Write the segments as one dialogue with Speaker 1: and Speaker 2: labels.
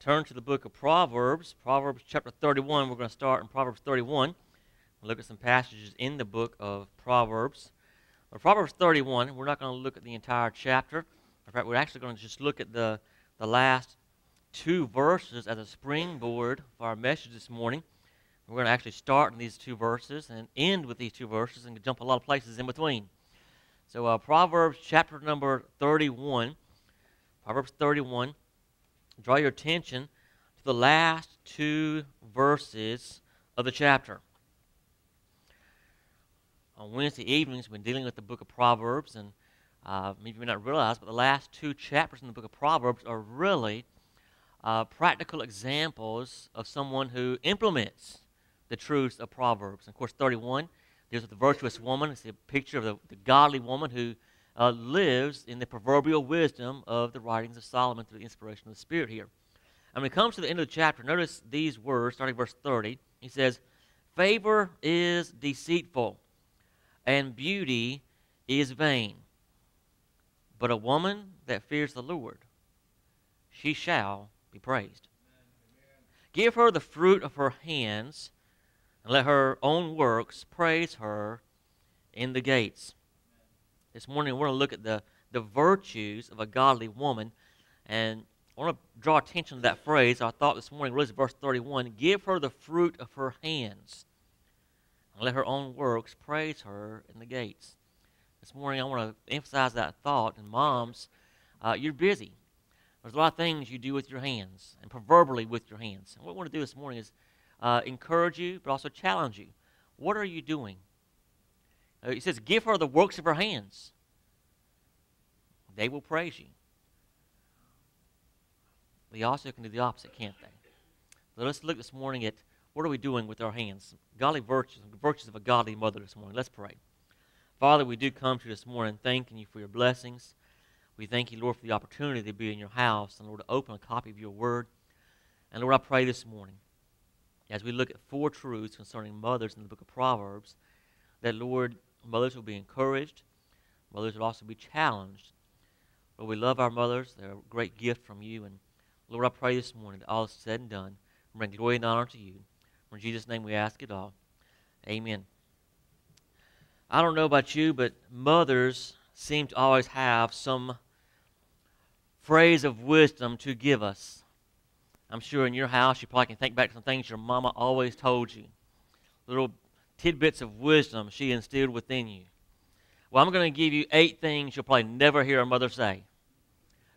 Speaker 1: turn to the book of Proverbs, Proverbs chapter 31. We're going to start in Proverbs 31. We'll look at some passages in the book of Proverbs. But Proverbs 31, we're not going to look at the entire chapter. In fact, we're actually going to just look at the, the last two verses as a springboard for our message this morning. We're going to actually start in these two verses and end with these two verses and jump a lot of places in between. So, uh, Proverbs chapter number 31. Proverbs 31 draw your attention to the last two verses of the chapter. On Wednesday evenings, we've been dealing with the book of Proverbs, and uh, maybe you may not realize, but the last two chapters in the book of Proverbs are really uh, practical examples of someone who implements the truths of Proverbs. And of course, 31 deals with the virtuous woman. It's a picture of the, the godly woman who uh, lives in the proverbial wisdom of the writings of Solomon through the inspiration of the Spirit here. And when it comes to the end of the chapter, notice these words, starting verse 30. He says, Favor is deceitful, and beauty is vain. But a woman that fears the Lord, she shall be praised. Amen. Give her the fruit of her hands, and let her own works praise her in the gates. This morning, we're going to look at the, the virtues of a godly woman. And I want to draw attention to that phrase. I thought this morning really verse 31 Give her the fruit of her hands, and let her own works praise her in the gates. This morning, I want to emphasize that thought. And moms, uh, you're busy. There's a lot of things you do with your hands, and proverbially with your hands. And what I want to do this morning is uh, encourage you, but also challenge you. What are you doing? Uh, he says, Give her the works of her hands. They will praise you. They also can do the opposite, can't they? So let's look this morning at what are we doing with our hands? Godly virtues, virtues of a godly mother this morning. Let's pray. Father, we do come to you this morning thanking you for your blessings. We thank you, Lord, for the opportunity to be in your house and, Lord, to open a copy of your word. And, Lord, I pray this morning, as we look at four truths concerning mothers in the book of Proverbs, that, Lord, Mothers will be encouraged. Mothers will also be challenged. But we love our mothers. They're a great gift from you. And Lord, I pray this morning that all is said and done, bring glory and honor to you. In Jesus' name we ask it all. Amen. I don't know about you, but mothers seem to always have some phrase of wisdom to give us. I'm sure in your house you probably can think back to some things your mama always told you. Little tidbits of wisdom she instilled within you. Well, I'm going to give you eight things you'll probably never hear a mother say.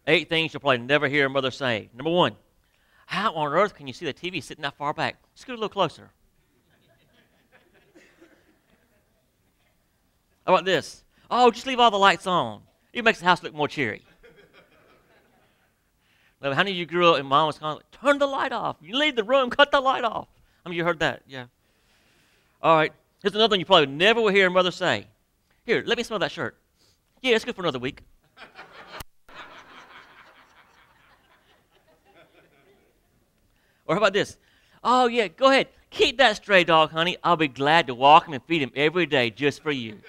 Speaker 1: Eight things you'll probably never hear a mother say. Number one, how on earth can you see the TV sitting that far back? Scoot a little closer. How about this? Oh, just leave all the lights on. It makes the house look more cheery. How many of you grew up and mom was kind of like, turn the light off. You leave the room, cut the light off. I mean, you heard that? Yeah. All right. Here's another thing you probably never will hear a mother say. Here, let me smell that shirt. Yeah, it's good for another week. or how about this? Oh, yeah, go ahead. Keep that stray dog, honey. I'll be glad to walk him and feed him every day just for you.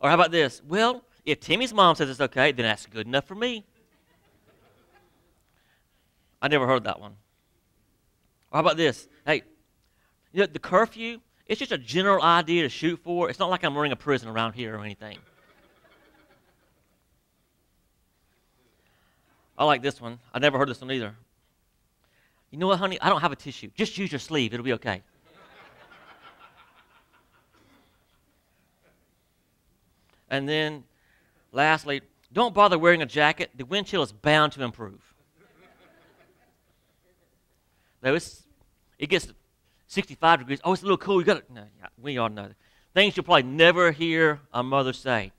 Speaker 1: Or how about this? Well, if Timmy's mom says it's okay, then that's good enough for me. I never heard that one. How about this? Hey, you know, the curfew, it's just a general idea to shoot for. It's not like I'm running a prison around here or anything. I like this one. I never heard this one either. You know what, honey? I don't have a tissue. Just use your sleeve. It'll be okay. and then, lastly, don't bother wearing a jacket. The wind chill is bound to improve. Now, it's, it gets 65 degrees. Oh, it's a little cool. You got it. No, we all know. Things you'll probably never hear a mother say.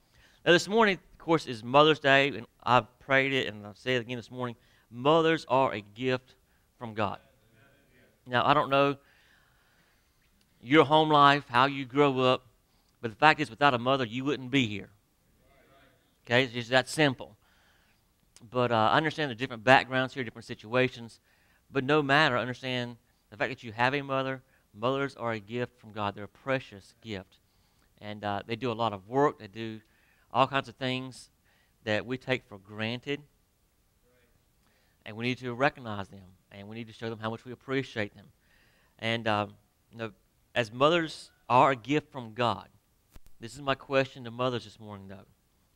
Speaker 1: Now, this morning, of course, is Mother's Day, and I've prayed it, and I'll say it again this morning. Mothers are a gift from God. Now, I don't know your home life, how you grow up, but the fact is, without a mother, you wouldn't be here. Okay, it's just that simple. But uh, I understand the different backgrounds here, different situations. But no matter, understand the fact that you have a mother, mothers are a gift from God. They're a precious gift. And uh, they do a lot of work, they do all kinds of things that we take for granted. and we need to recognize them, and we need to show them how much we appreciate them. And um, you know, as mothers are a gift from God, this is my question to mothers this morning, though.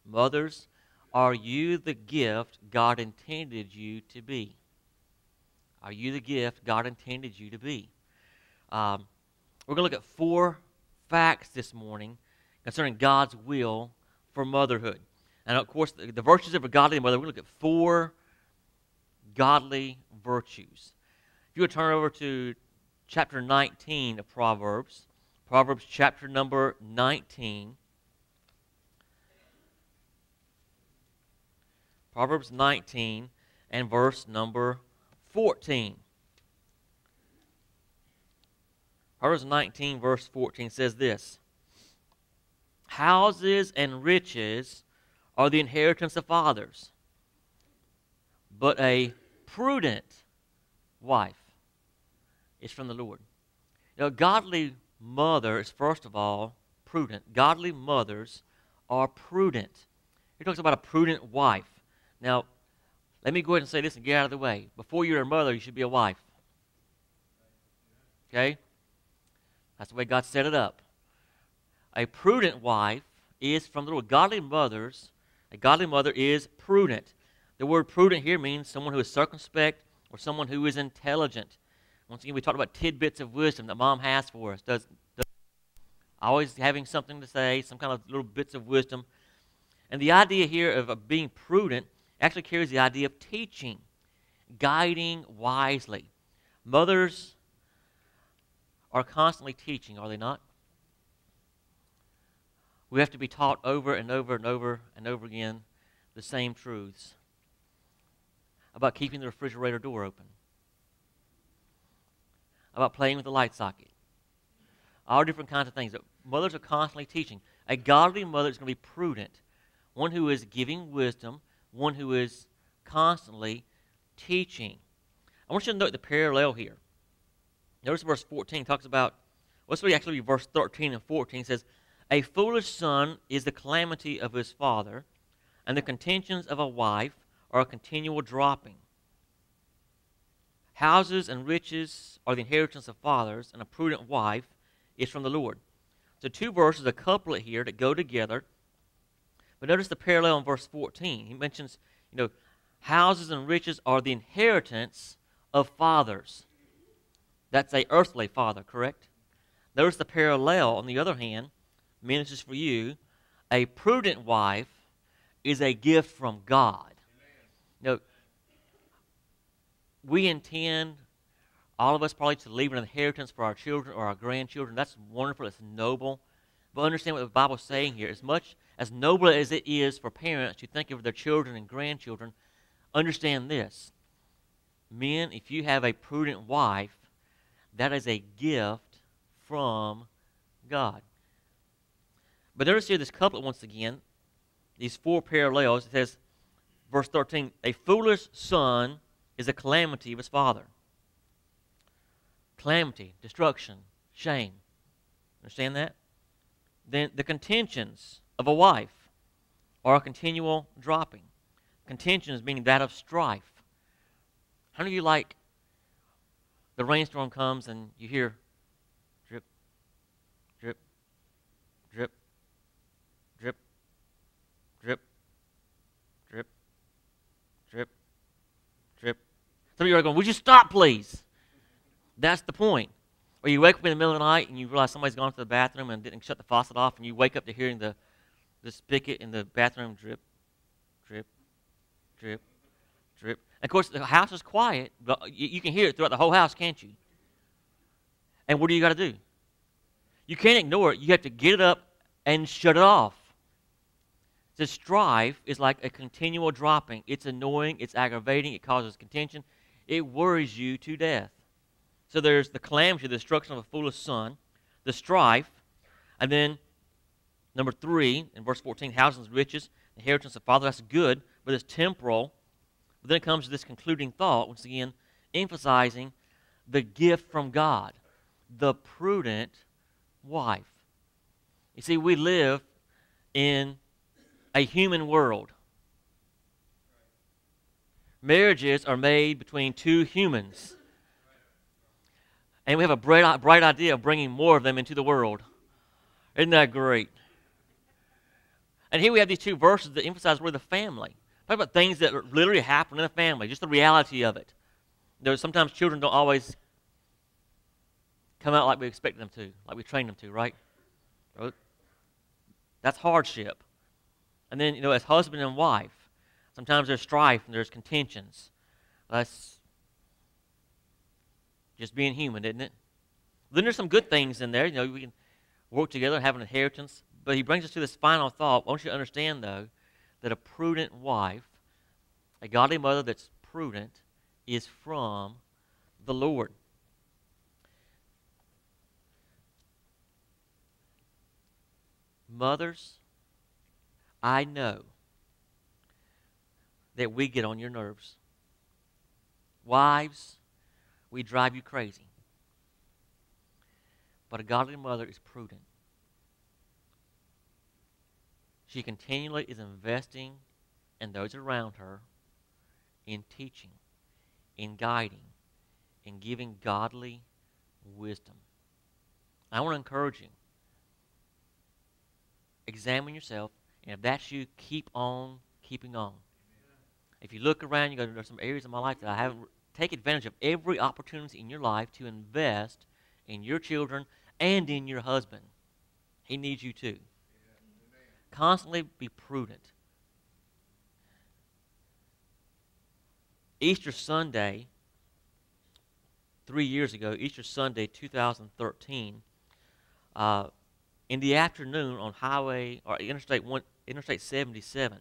Speaker 1: Mothers, are you the gift God intended you to be? Are you the gift God intended you to be? Um, we're going to look at four facts this morning concerning God's will for motherhood. And of course, the, the virtues of a godly mother, we're going to look at four godly virtues. If you would turn over to chapter 19 of Proverbs, Proverbs chapter number 19. Proverbs 19 and verse number 14. Proverbs 19, verse 14 says this Houses and riches are the inheritance of fathers, but a prudent wife is from the Lord. Know, godly mother is, first of all, prudent. Godly mothers are prudent. He talks about a prudent wife. Now, let me go ahead and say this and get out of the way. Before you're a mother, you should be a wife. Okay? That's the way God set it up. A prudent wife is from the Lord. Godly mothers, a godly mother is prudent. The word prudent here means someone who is circumspect or someone who is intelligent. Once again, we talked about tidbits of wisdom that mom has for us. Does, does always having something to say, some kind of little bits of wisdom. And the idea here of being prudent actually carries the idea of teaching, guiding wisely. Mothers are constantly teaching, are they not? We have to be taught over and over and over and over again the same truths about keeping the refrigerator door open, about playing with the light socket, all different kinds of things that mothers are constantly teaching. A godly mother is going to be prudent, one who is giving wisdom, one who is constantly teaching. I want you to note the parallel here. Notice verse 14 talks about, let's read actually verse 13 and 14 says, A foolish son is the calamity of his father, and the contentions of a wife are a continual dropping. Houses and riches are the inheritance of fathers, and a prudent wife is from the Lord. So, two verses, a couplet here that go together. But notice the parallel in verse 14. He mentions, you know, houses and riches are the inheritance of fathers. That's a earthly father, correct? Notice the parallel, on the other hand, ministers for you. A prudent wife is a gift from God. You know, we intend, all of us probably, to leave an inheritance for our children or our grandchildren. That's wonderful. It's noble. But understand what the Bible's saying here. As much as noble as it is for parents to think of their children and grandchildren, understand this. Men, if you have a prudent wife, that is a gift from God. But notice here this couplet once again, these four parallels. It says, verse 13, a foolish son is a calamity of his father. Calamity, destruction, shame. Understand that? Then the contentions of a wife are a continual dropping. Contentions meaning that of strife. How many of you like the rainstorm comes and you hear drip, drip, drip, drip, drip, drip, drip, drip. Some of you are going, Would you stop, please? That's the point. Or you wake up in the middle of the night and you realize somebody's gone to the bathroom and didn't shut the faucet off, and you wake up to hearing the, the spigot in the bathroom drip, drip, drip, drip. Of course, the house is quiet, but you, you can hear it throughout the whole house, can't you? And what do you got to do? You can't ignore it. You have to get it up and shut it off. The strife is like a continual dropping. It's annoying, it's aggravating, it causes contention, it worries you to death. So there's the calamity, the destruction of a foolish son, the strife, and then number three, in verse 14, houses, riches, inheritance of father, that's good, but it's temporal but then it comes to this concluding thought, once again, emphasizing the gift from God, the prudent wife. You see, we live in a human world. Marriages are made between two humans. And we have a bright, bright idea of bringing more of them into the world. Isn't that great? And here we have these two verses that emphasize really the family. Talk about things that literally happen in a family, just the reality of it. There's sometimes children don't always come out like we expect them to, like we train them to, right? That's hardship. And then, you know, as husband and wife, sometimes there's strife and there's contentions. That's just being human, isn't it? Then there's some good things in there. You know, we can work together, have an inheritance. But he brings us to this final thought. I want you to understand, though, that a prudent wife, a godly mother that's prudent, is from the Lord. Mothers, I know that we get on your nerves. Wives, we drive you crazy. But a godly mother is prudent. She continually is investing in those around her in teaching, in guiding, in giving godly wisdom. I want to encourage you. Examine yourself, and if that's you, keep on keeping on. If you look around, you go, there's some areas of my life that I haven't. Take advantage of every opportunity in your life to invest in your children and in your husband. He needs you too. Constantly be prudent. Easter Sunday, three years ago, Easter Sunday 2013, uh, in the afternoon on Highway or Interstate one, Interstate 77,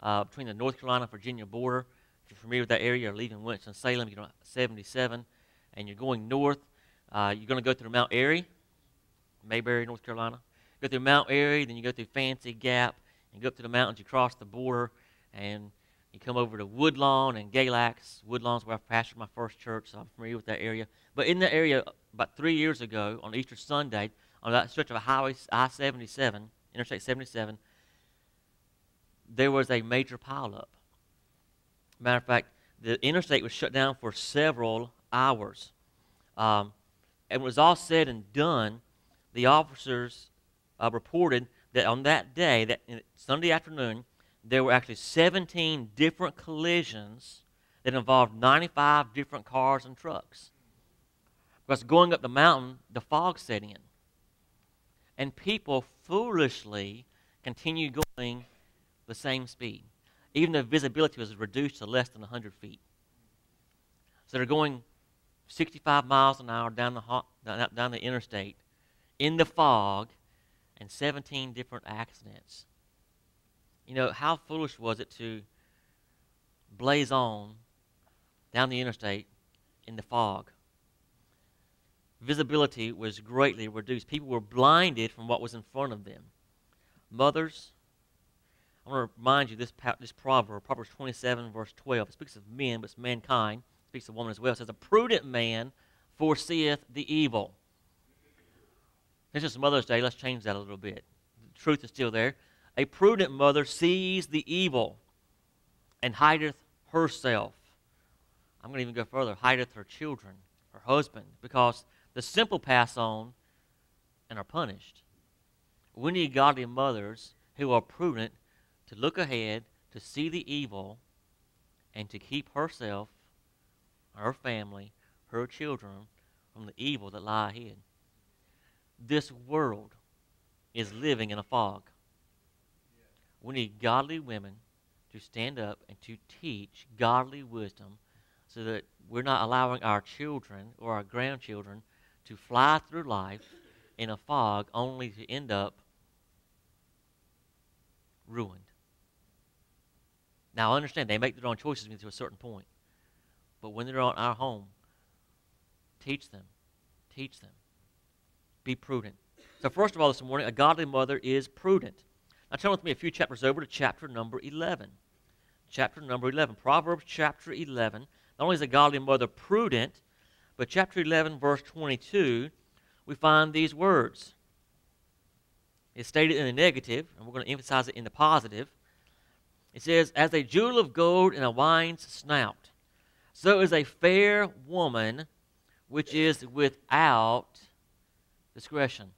Speaker 1: uh, between the North Carolina Virginia border. You're familiar with that area, you're leaving Winston Salem, you're on 77, and you're going north. Uh, you're going to go through Mount Airy, Mayberry, North Carolina. Go through Mount Airy, then you go through Fancy Gap, and go up to the mountains. You cross the border, and you come over to Woodlawn and Galax. Woodlawn's where I pastored my first church, so I'm familiar with that area. But in that area, about three years ago, on Easter Sunday, on that stretch of Highway I-77, Interstate 77, there was a major pileup. Matter of fact, the interstate was shut down for several hours. Um, and when it was all said and done, the officers uh, reported that on that day, that Sunday afternoon, there were actually 17 different collisions that involved 95 different cars and trucks. Because going up the mountain, the fog set in. And people foolishly continued going the same speed. Even the visibility was reduced to less than 100 feet. So they're going 65 miles an hour down the, down the interstate in the fog and 17 different accidents. You know, how foolish was it to blaze on down the interstate in the fog? Visibility was greatly reduced. People were blinded from what was in front of them. Mothers, I want to remind you this, this proverb, Proverbs 27, verse 12. It speaks of men, but it's mankind. It speaks of woman as well. It says, A prudent man foreseeth the evil. This is Mother's Day. Let's change that a little bit. The truth is still there. A prudent mother sees the evil and hideth herself. I'm going to even go further hideth her children, her husband, because the simple pass on and are punished. We need godly mothers who are prudent to look ahead, to see the evil, and to keep herself, her family, her children from the evil that lie ahead. This world is living in a fog. We need godly women to stand up and to teach godly wisdom so that we're not allowing our children or our grandchildren to fly through life in a fog only to end up ruined. Now, I understand they make their own choices to a certain point. But when they're on our home, teach them. Teach them. Be prudent. So, first of all, this morning, a godly mother is prudent. Now, turn with me a few chapters over to chapter number 11. Chapter number 11. Proverbs chapter 11. Not only is a godly mother prudent, but chapter 11, verse 22, we find these words. It's stated in the negative, and we're going to emphasize it in the positive. It says, As a jewel of gold in a wine's snout, so is a fair woman which is without discretion.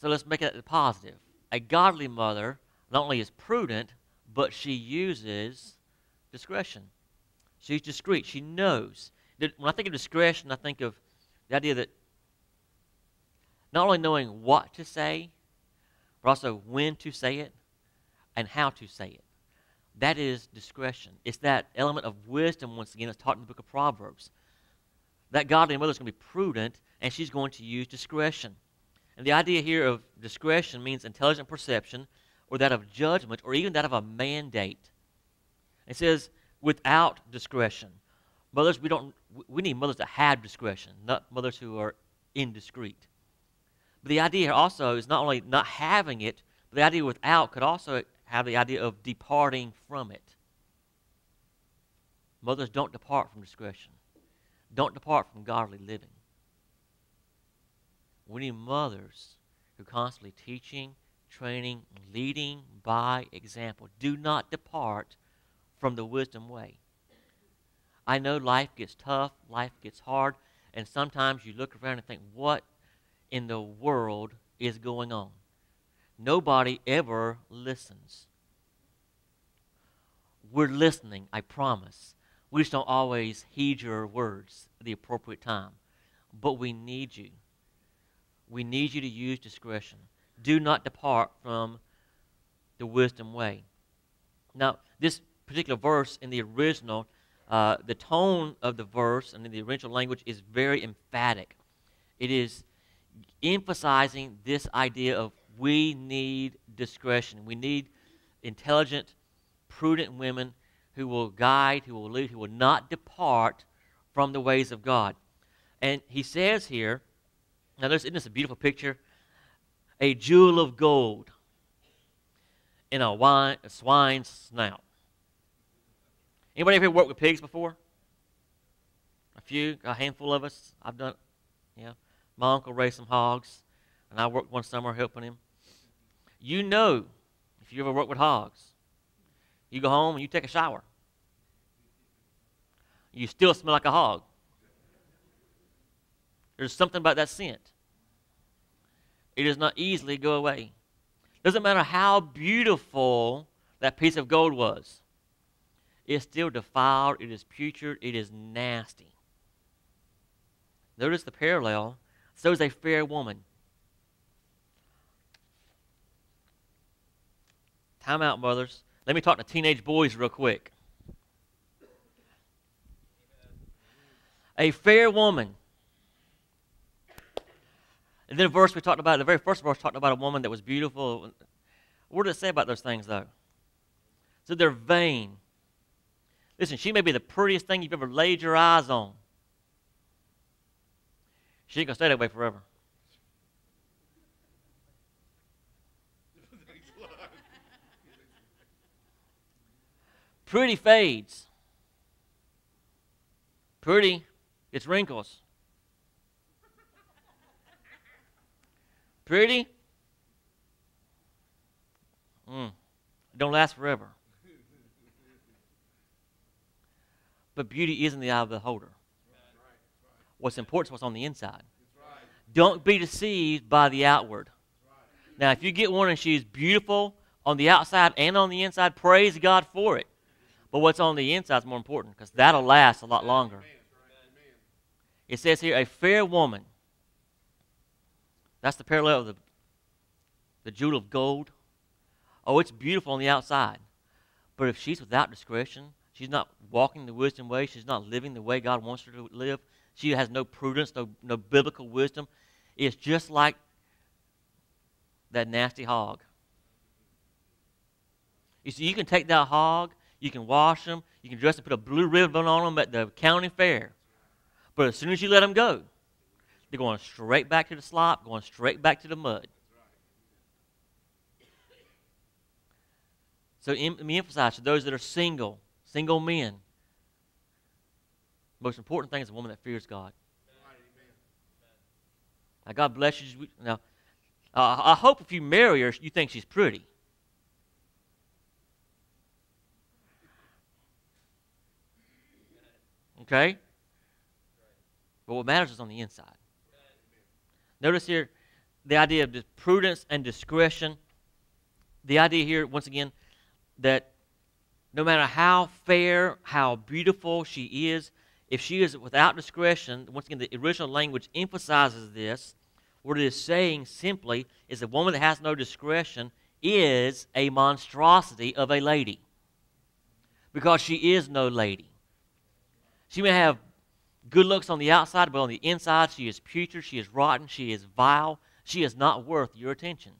Speaker 1: So let's make it a positive. A godly mother not only is prudent, but she uses discretion. She's discreet. She knows. When I think of discretion, I think of the idea that not only knowing what to say, but also when to say it and how to say it. That is discretion. It's that element of wisdom, once again, that's taught in the book of Proverbs. That godly mother is going to be prudent, and she's going to use discretion. And the idea here of discretion means intelligent perception, or that of judgment, or even that of a mandate. It says, without discretion. Mothers, we don't we need mothers that have discretion, not mothers who are indiscreet. But the idea here also is not only not having it, but the idea without could also have the idea of departing from it. Mothers don't depart from discretion. Don't depart from godly living. We need mothers who are constantly teaching, training, leading by example. Do not depart from the wisdom way. I know life gets tough, life gets hard, and sometimes you look around and think, what in the world is going on? Nobody ever listens. We're listening, I promise. We just don't always heed your words at the appropriate time. But we need you. We need you to use discretion. Do not depart from the wisdom way. Now, this particular verse in the original, uh, the tone of the verse and in the original language is very emphatic. It is emphasizing this idea of we need discretion. We need intelligent, prudent women who will guide, who will lead, who will not depart from the ways of God. And he says here, now, this, isn't this a beautiful picture? A jewel of gold in a, wine, a swine's snout. Anybody ever worked with pigs before? A few, a handful of us. I've done, yeah. My uncle raised some hogs, and I worked one summer helping him. You know, if you ever work with hogs, you go home and you take a shower. You still smell like a hog. There's something about that scent. It does not easily go away. Doesn't matter how beautiful that piece of gold was. It's still defiled, it is putrid, it is nasty. Notice the parallel. So is a fair woman. Time out, mothers. Let me talk to teenage boys real quick. A fair woman and then a verse we talked about, the very first verse talked about a woman that was beautiful. What did it say about those things, though? So they're vain. Listen, she may be the prettiest thing you've ever laid your eyes on. She ain't going to stay that way forever. Pretty fades. Pretty gets wrinkles. Pretty? Mm. Don't last forever. But beauty is in the eye of the beholder. What's important is what's on the inside. Don't be deceived by the outward. Now, if you get one and she's beautiful on the outside and on the inside, praise God for it. But what's on the inside is more important because that'll last a lot longer. It says here, a fair woman that's the parallel of the, the jewel of gold. Oh, it's beautiful on the outside. But if she's without discretion, she's not walking the wisdom way, she's not living the way God wants her to live, she has no prudence, no, no biblical wisdom, it's just like that nasty hog. You see, you can take that hog, you can wash them, you can dress and put a blue ribbon on them at the county fair. But as soon as you let them go, they're going straight back to the slop, going straight back to the mud. So let me emphasize to those that are single, single men, most important thing is a woman that fears God. Now, God bless you. Now, uh, I hope if you marry her, you think she's pretty. Okay? But what matters is on the inside. Notice here the idea of prudence and discretion. The idea here, once again, that no matter how fair, how beautiful she is, if she is without discretion, once again, the original language emphasizes this. What it is saying simply is a woman that has no discretion is a monstrosity of a lady because she is no lady. She may have good looks on the outside, but on the inside, she is putrid, she is rotten, she is vile, she is not worth your attention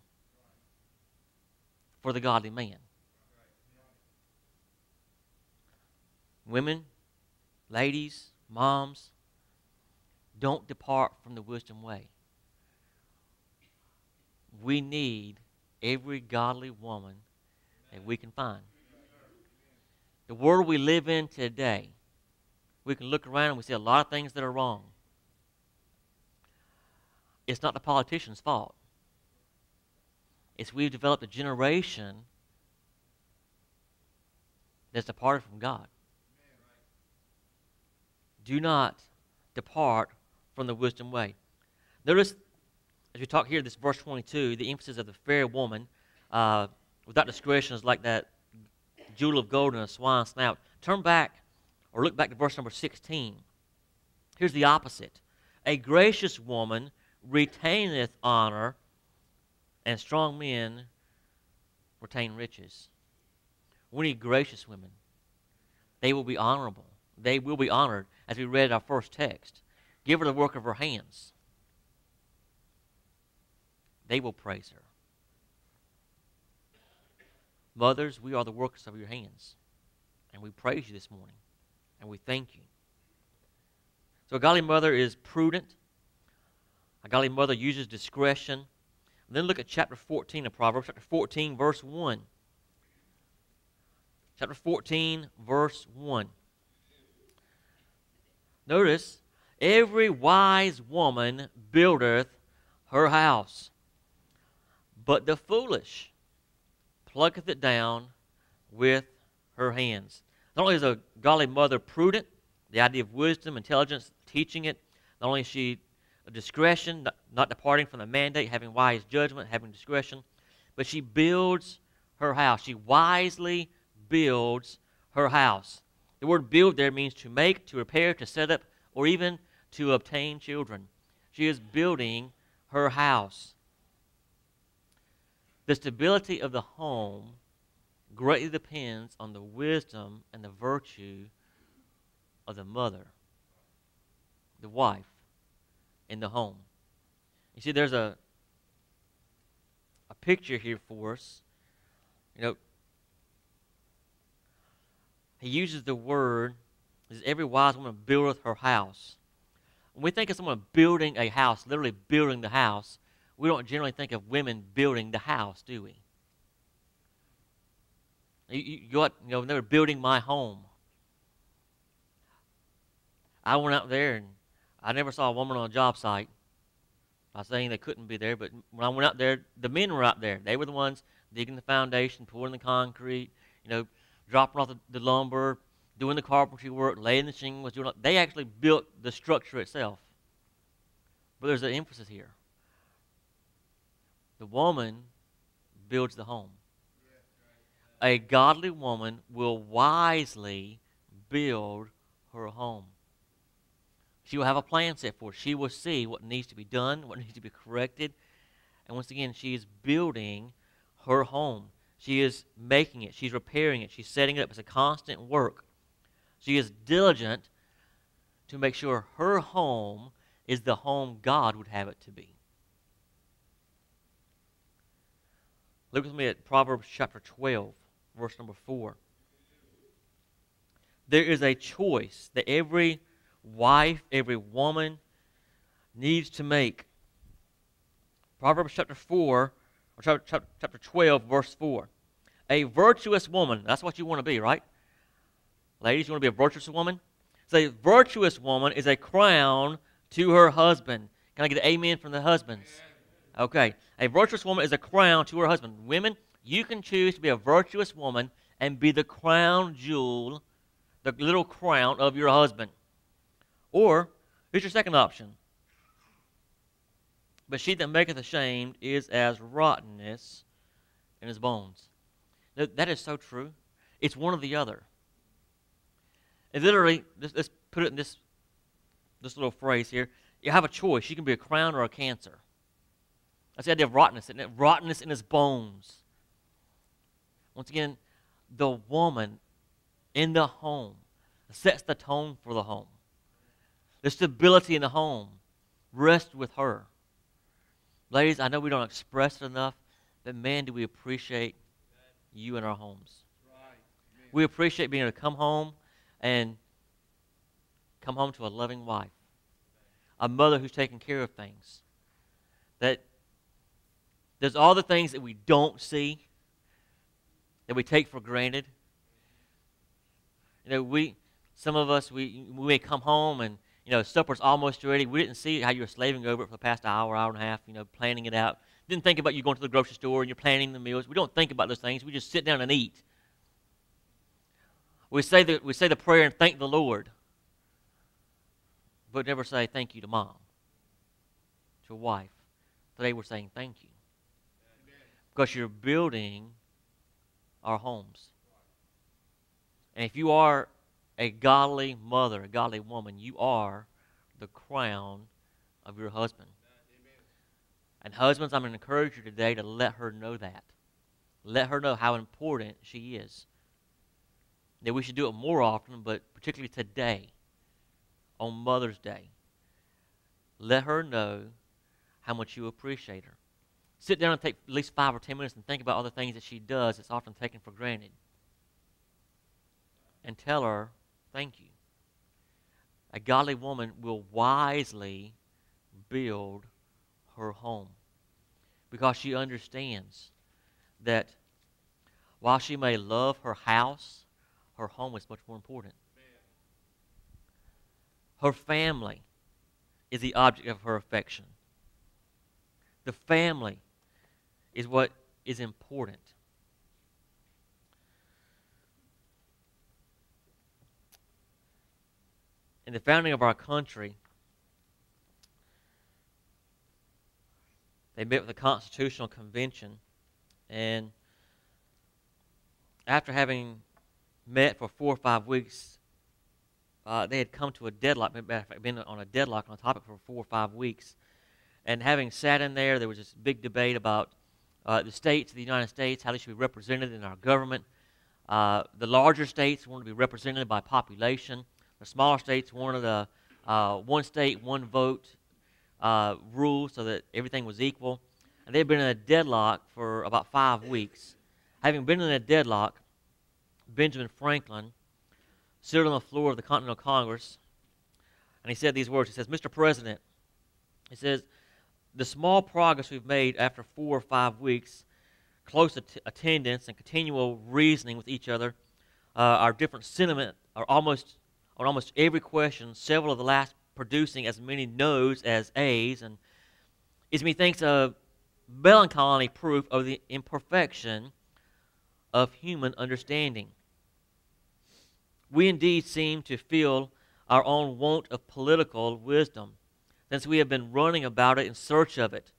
Speaker 1: for the godly man. Women, ladies, moms, don't depart from the wisdom way. We need every godly woman that we can find. The world we live in today, we can look around and we see a lot of things that are wrong. It's not the politician's fault. It's we've developed a generation that's departed from God. Do not depart from the wisdom way. Notice, as we talk here, this verse 22, the emphasis of the fair woman uh, without discretion is like that jewel of gold in a swine's snout. Turn back or look back to verse number 16. Here's the opposite. A gracious woman retaineth honor, and strong men retain riches. We need gracious women. They will be honorable. They will be honored as we read our first text. Give her the work of her hands. They will praise her. Mothers, we are the workers of your hands. And we praise you this morning. And we thank you. So a godly mother is prudent. A godly mother uses discretion. And then look at chapter 14 of Proverbs, chapter 14, verse 1. Chapter 14, verse 1. Notice, every wise woman buildeth her house, but the foolish plucketh it down with her hands. Not only is a godly mother prudent, the idea of wisdom, intelligence, teaching it, not only is she discretion, not, not departing from the mandate, having wise judgment, having discretion, but she builds her house. She wisely builds her house. The word build there means to make, to repair, to set up, or even to obtain children. She is building her house. The stability of the home greatly depends on the wisdom and the virtue of the mother, the wife, in the home. You see, there's a a picture here for us. You know, he uses the word, is every wise woman buildeth her house. When we think of someone building a house, literally building the house, we don't generally think of women building the house, do we? You, you, know, they were building my home. I went out there and I never saw a woman on a job site. I'm saying they couldn't be there, but when I went out there, the men were out there. They were the ones digging the foundation, pouring the concrete, you know, dropping off the, the lumber, doing the carpentry work, laying the shingles. Doing, they actually built the structure itself. But there's an emphasis here. The woman builds the home. A godly woman will wisely build her home. She will have a plan set for. She will see what needs to be done, what needs to be corrected. And once again, she is building her home. She is making it. She's repairing it. She's setting it up. It's a constant work. She is diligent to make sure her home is the home God would have it to be. Look with me at Proverbs chapter 12, verse number 4. There is a choice that every wife, every woman needs to make. Proverbs chapter 4, or chapter, chapter 12, verse 4. A virtuous woman, that's what you want to be, right? Ladies, you want to be a virtuous woman? So a virtuous woman is a crown to her husband. Can I get an amen from the husbands? Okay. A virtuous woman is a crown to her husband. Women, you can choose to be a virtuous woman and be the crown jewel, the little crown of your husband. Or, here's your second option. But she that maketh ashamed is as rottenness in his bones. Now, that is so true. It's one or the other. And literally, let's, let's put it in this, this little phrase here. You have a choice. You can be a crown or a cancer. That's the idea of rottenness, it? Rottenness in his bones. Once again, the woman in the home sets the tone for the home. The stability in the home rests with her. Ladies, I know we don't express it enough, but man, do we appreciate you in our homes. We appreciate being able to come home and come home to a loving wife, a mother who's taking care of things. That does all the things that we don't see, that we take for granted. You know, we some of us we we may come home and you know supper's almost ready. We didn't see how you were slaving over it for the past hour, hour and a half. You know, planning it out. Didn't think about you going to the grocery store and you're planning the meals. We don't think about those things. We just sit down and eat. We say the, we say the prayer and thank the Lord, but never say thank you to mom, to wife. Today we're saying thank you. Because you're building our homes. And if you are a godly mother, a godly woman, you are the crown of your husband. And husbands, I'm going to encourage you today to let her know that. Let her know how important she is. That we should do it more often, but particularly today, on Mother's Day. Let her know how much you appreciate her. Sit down and take at least five or ten minutes and think about all the things that she does that's often taken for granted. And tell her, thank you. A godly woman will wisely build her home because she understands that while she may love her house, her home is much more important. Her family is the object of her affection. The family is what is important. In the founding of our country, they met with the Constitutional Convention, and after having met for four or five weeks, uh, they had come to a deadlock, been on a deadlock on a topic for four or five weeks. And having sat in there, there was this big debate about uh, the states of the United States, how they should be represented in our government. Uh, the larger states wanted to be represented by population. The smaller states wanted a uh, one state, one vote uh, rule so that everything was equal. And they've been in a deadlock for about five weeks. Having been in a deadlock, Benjamin Franklin stood on the floor of the Continental Congress and he said these words. He says, Mr. President, he says, the small progress we've made after four or five weeks, close att- attendance and continual reasoning with each other, uh, our different sentiment are almost on almost every question, several of the last producing as many no's as ayes, and is methinks a melancholy proof of the imperfection of human understanding. We indeed seem to feel our own want of political wisdom, since we have been running about it in search of it.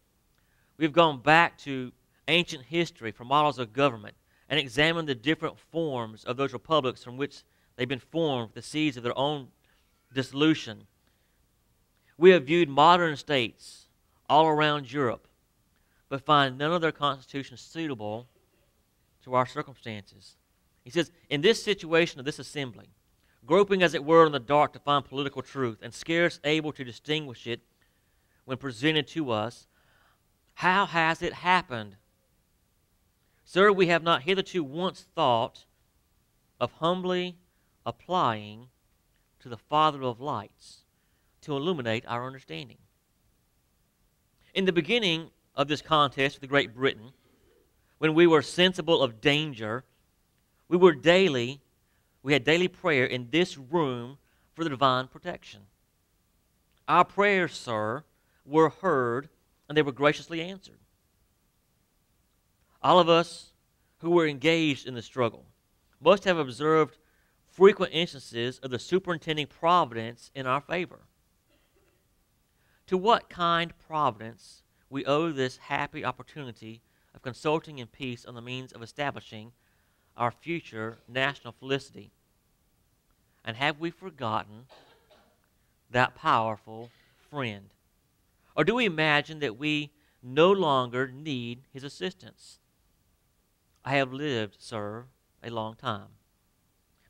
Speaker 1: We've gone back to ancient history for models of government and examined the different forms of those republics from which they've been formed, the seeds of their own dissolution we have viewed modern states all around Europe, but find none of their constitutions suitable to our circumstances. He says, In this situation of this assembly, groping as it were in the dark to find political truth, and scarce able to distinguish it when presented to us, how has it happened? Sir, we have not hitherto once thought of humbly applying to the Father of lights to illuminate our understanding. In the beginning of this contest with Great Britain, when we were sensible of danger, we were daily, we had daily prayer in this room for the divine protection. Our prayers, sir, were heard and they were graciously answered. All of us who were engaged in the struggle must have observed frequent instances of the superintending providence in our favor. To what kind providence we owe this happy opportunity of consulting in peace on the means of establishing our future national felicity? And have we forgotten that powerful friend? Or do we imagine that we no longer need his assistance? I have lived, sir, a long time.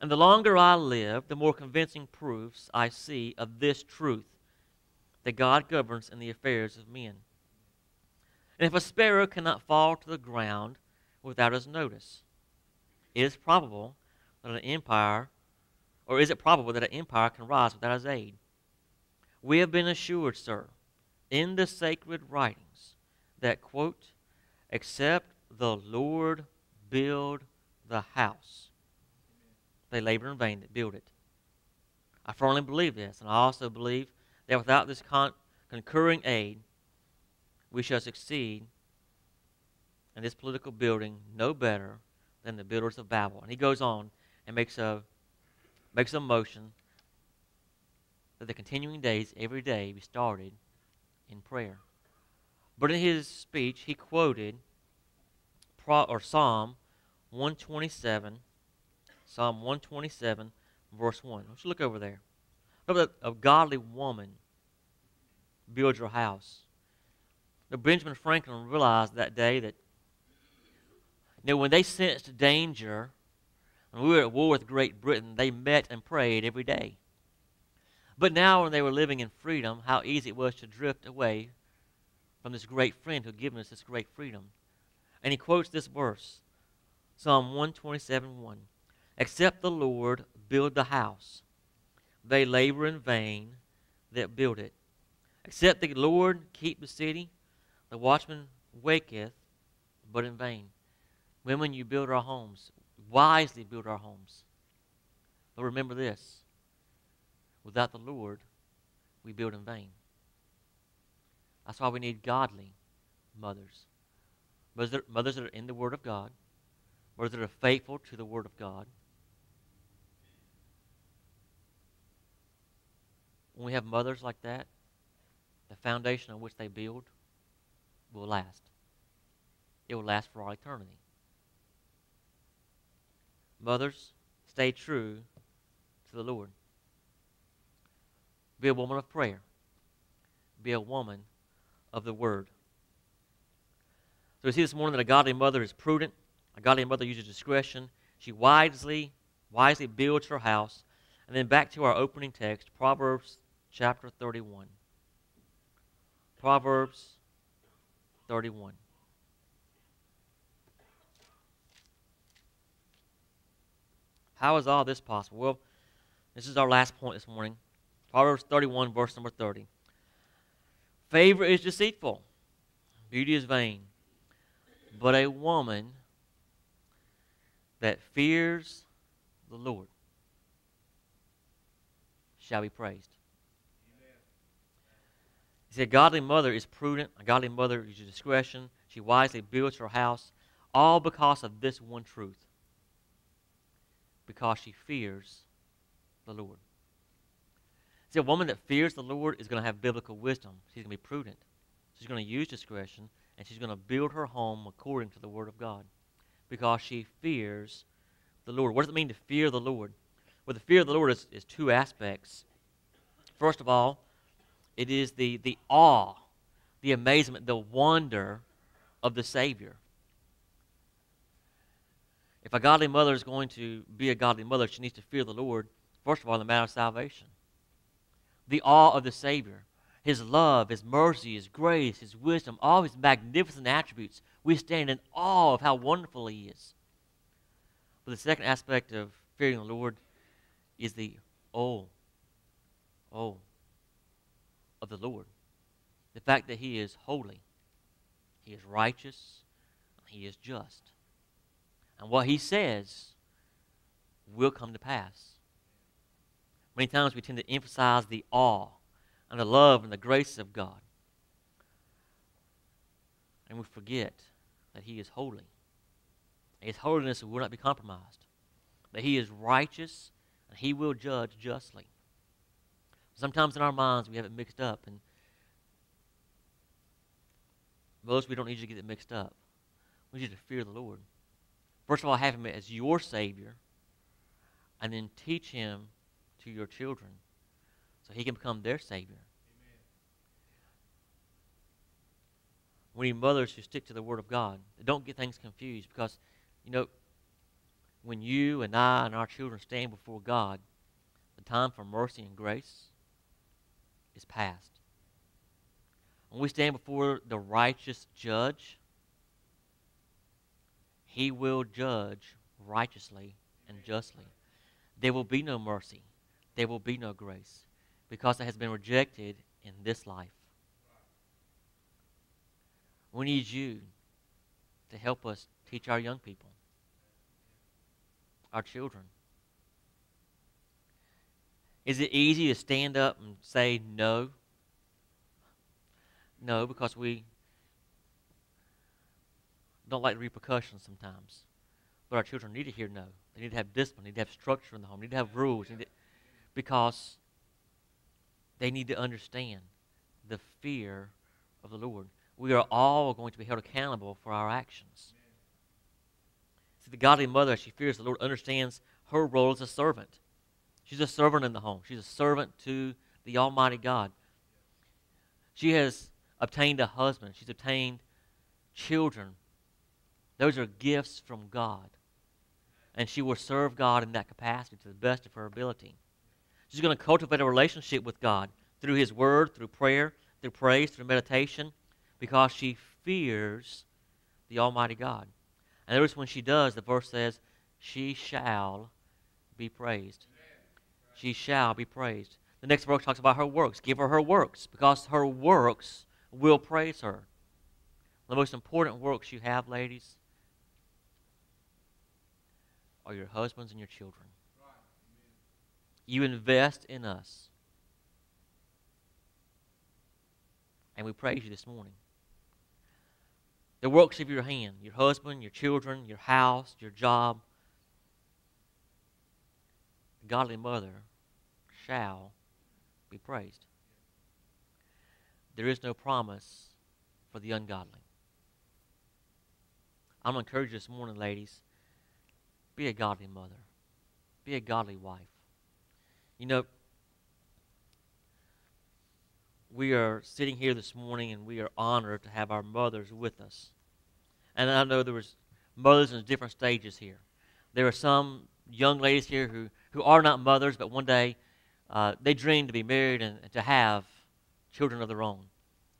Speaker 1: And the longer I live, the more convincing proofs I see of this truth that God governs in the affairs of men. And if a sparrow cannot fall to the ground without his notice, is probable that an empire, or is it probable that an empire can rise without his aid? We have been assured, sir, in the sacred writings that, quote, except the Lord build the house, they labor in vain that build it. I firmly believe this, and I also believe that without this con- concurring aid, we shall succeed in this political building no better than the builders of Babel. And he goes on and makes a makes a motion that the continuing days every day be started in prayer. But in his speech, he quoted Pro, or Psalm 127, Psalm 127, verse 1. Let's look over there. Look at a godly woman builds her house. Now, Benjamin Franklin realized that day that know, when they sensed danger, when we were at war with Great Britain, they met and prayed every day. But now, when they were living in freedom, how easy it was to drift away from this great friend who had given us this great freedom. And he quotes this verse Psalm 127 1. Except the Lord build the house, they labor in vain that build it. Except the Lord keep the city, the watchman waketh, but in vain. Women, you build our homes, wisely build our homes. But remember this without the Lord, we build in vain. That's why we need godly mothers. Mothers that, mothers that are in the Word of God, mothers that are faithful to the Word of God. When we have mothers like that, the foundation on which they build will last. It will last for all eternity. Mothers, stay true to the Lord. Be a woman of prayer. Be a woman of the Word. So we see this morning that a godly mother is prudent. A godly mother uses discretion. She wisely, wisely builds her house. And then back to our opening text, Proverbs chapter 31. Proverbs 31. How is all this possible? Well, this is our last point this morning. Proverbs 31, verse number 30. Favor is deceitful, beauty is vain but a woman that fears the Lord shall be praised. He said, A godly mother is prudent, a godly mother uses discretion, she wisely builds her house, all because of this one truth. Because she fears the Lord. See, a woman that fears the Lord is going to have biblical wisdom. She's going to be prudent. She's going to use discretion and she's going to build her home according to the Word of God because she fears the Lord. What does it mean to fear the Lord? Well, the fear of the Lord is, is two aspects. First of all, it is the, the awe, the amazement, the wonder of the Savior. If a godly mother is going to be a godly mother, she needs to fear the Lord, first of all, in the matter of salvation. The awe of the Savior his love, His mercy, His grace, His wisdom, all His magnificent attributes. We stand in awe of how wonderful He is. But the second aspect of fearing the Lord is the oh, oh of the Lord. The fact that He is holy, He is righteous, He is just. And what He says will come to pass. Many times we tend to emphasize the awe and the love and the grace of God. And we forget that He is holy. His holiness will not be compromised. That He is righteous and He will judge justly. Sometimes in our minds we have it mixed up, and most we don't need to get it mixed up. We need to fear the Lord. First of all, have Him as your Savior, and then teach Him to your children so He can become their Savior. Amen. We need mothers who stick to the Word of God. Don't get things confused because, you know, when you and I and our children stand before God, the time for mercy and grace is past. When we stand before the righteous judge, he will judge righteously and justly. There will be no mercy. There will be no grace because it has been rejected in this life. We need you to help us teach our young people our children? Is it easy to stand up and say no? No, because we don't like repercussions sometimes. But our children need to hear no. They need to have discipline. They need to have structure in the home. They need to have rules. To, because they need to understand the fear of the Lord. We are all going to be held accountable for our actions. See, the godly mother, she fears the Lord, understands her role as a servant. She's a servant in the home, she's a servant to the Almighty God. She has obtained a husband, she's obtained children. Those are gifts from God. And she will serve God in that capacity to the best of her ability. She's going to cultivate a relationship with God through His Word, through prayer, through praise, through meditation, because she fears the Almighty God. And notice when she does, the verse says, she shall be praised. She shall be praised. The next verse talks about her works. Give her her works, because her works will praise her. The most important works you have, ladies, are your husbands and your children. You invest in us. And we praise you this morning the works of your hand, your husband, your children, your house, your job. The godly mother shall be praised. There is no promise for the ungodly. I'm going to encourage you this morning, ladies, be a godly mother. Be a godly wife. You know, we are sitting here this morning and we are honored to have our mothers with us. And I know there was mothers in different stages here. There are some young ladies here who, who are not mothers, but one day uh, they dream to be married and, and to have children of their own.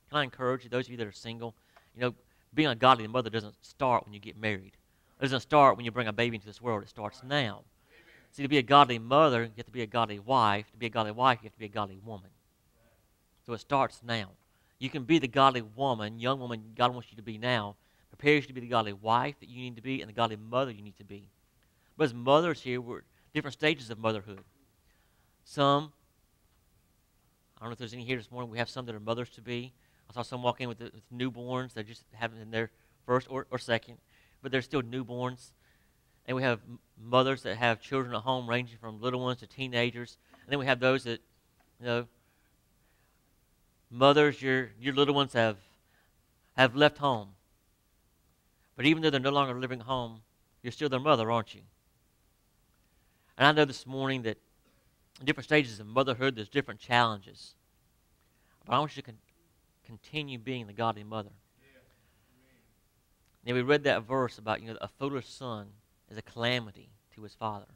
Speaker 1: Can I encourage you, those of you that are single, you know, being a godly mother doesn't start when you get married. It doesn't start when you bring a baby into this world. It starts now. See, to be a godly mother, you have to be a godly wife. To be a godly wife, you have to be a godly woman. So it starts now. You can be the godly woman, young woman God wants you to be now. Prepares you to be the godly wife that you need to be and the godly mother you need to be. But as mothers here, we're different stages of motherhood. Some, I don't know if there's any here this morning, we have some that are mothers to be. I saw some walk in with, the, with newborns. they're just haven't in their first or, or second, but they're still newborns. And we have mothers that have children at home, ranging from little ones to teenagers. And then we have those that, you know, mothers, your, your little ones have, have left home. But even though they're no longer living home, you're still their mother, aren't you? And I know this morning that in different stages of motherhood, there's different challenges. But I want you to con- continue being the godly mother. Now, we read that verse about, you know, a foolish son is a calamity to his father.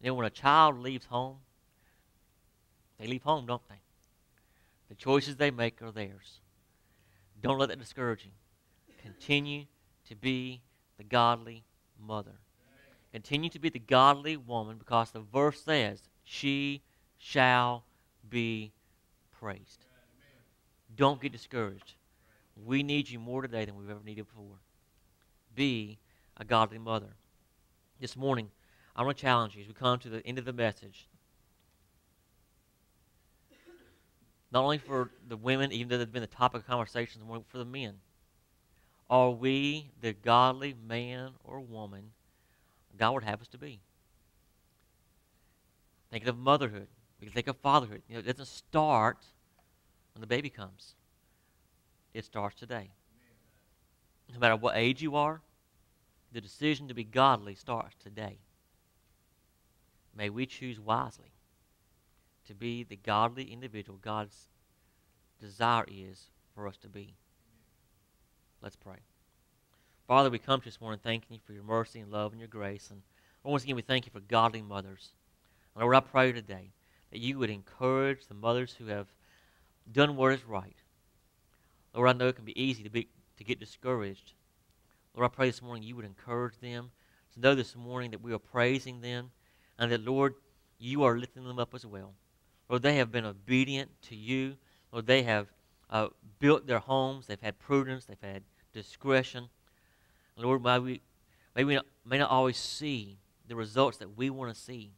Speaker 1: You know, when a child leaves home, they leave home, don't they? The choices they make are theirs. Don't let that discourage you. Continue to be the godly mother. Continue to be the godly woman because the verse says, She shall be praised. Don't get discouraged. We need you more today than we've ever needed before. Be a godly mother. This morning, I want to challenge you as we come to the end of the message not only for the women, even though they've been the topic of conversation, for the men. Are we the godly man or woman God would have us to be? Thinking of motherhood. We can think of fatherhood. You know, it doesn't start when the baby comes. It starts today. No matter what age you are, the decision to be godly starts today. May we choose wisely to be the godly individual God's desire is for us to be. Let's pray. Father, we come to this morning thanking you for your mercy and love and your grace. And once again, we thank you for godly mothers. And Lord, I pray today that you would encourage the mothers who have done what is right. Lord, I know it can be easy to, be, to get discouraged. Lord, I pray this morning you would encourage them to know this morning that we are praising them and that, Lord, you are lifting them up as well. Lord, they have been obedient to you. Lord, they have uh, built their homes. They've had prudence. They've had discretion. Lord, may we, may we not, may not always see the results that we want to see.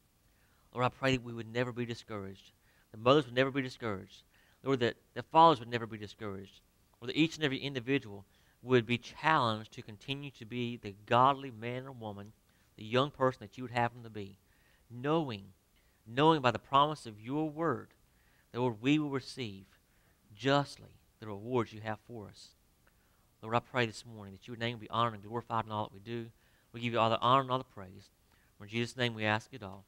Speaker 1: Lord, I pray that we would never be discouraged. The mothers would never be discouraged. Lord, that the fathers would never be discouraged. Or that each and every individual would be challenged to continue to be the godly man or woman, the young person that you would have them to be, knowing, knowing by the promise of your word that, Lord, we will receive justly the rewards you have for us. Lord, I pray this morning that your name be honored and glorified in all that we do. We give you all the honor and all the praise. In Jesus' name we ask it all.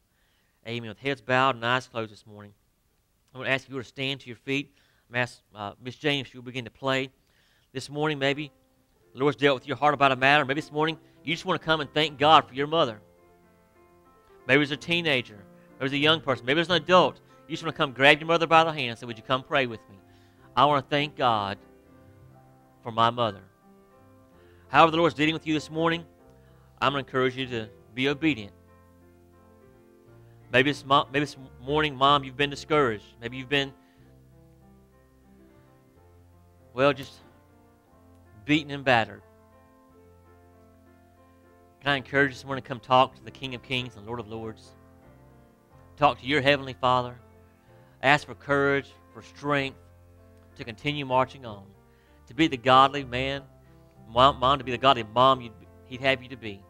Speaker 1: Amen. With heads bowed and eyes closed this morning, I'm going to ask you to stand to your feet. Uh, Miss James you'll begin to play. This morning, maybe the Lord's dealt with your heart about a matter. Maybe this morning you just want to come and thank God for your mother. Maybe it's a teenager. Maybe it's a young person. Maybe it's an adult. You just want to come grab your mother by the hand and say, Would you come pray with me? I want to thank God for my mother. However, the Lord's dealing with you this morning, I'm going to encourage you to be obedient. Maybe this, maybe this morning, mom, you've been discouraged. Maybe you've been, well, just beaten and battered. Can I encourage you morning to come talk to the King of Kings and Lord of Lords? Talk to your Heavenly Father. Ask for courage, for strength to continue marching on. To be the godly man, mom, mom to be the godly mom He'd have you to be.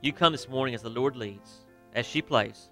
Speaker 1: You come this morning as the Lord leads as she plays.